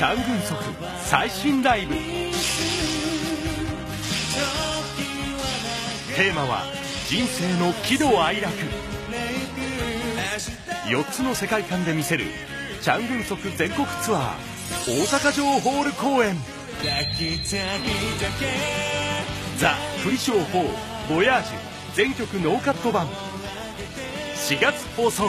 チャン・グンソク最新ライブ。テーマは人生の喜怒哀楽。4つの世界観で見せるチャン・グンソク全国ツアー大阪城ホール公演。ザ・クリショー4ボヤージュ全曲ノーカット版。4月放送。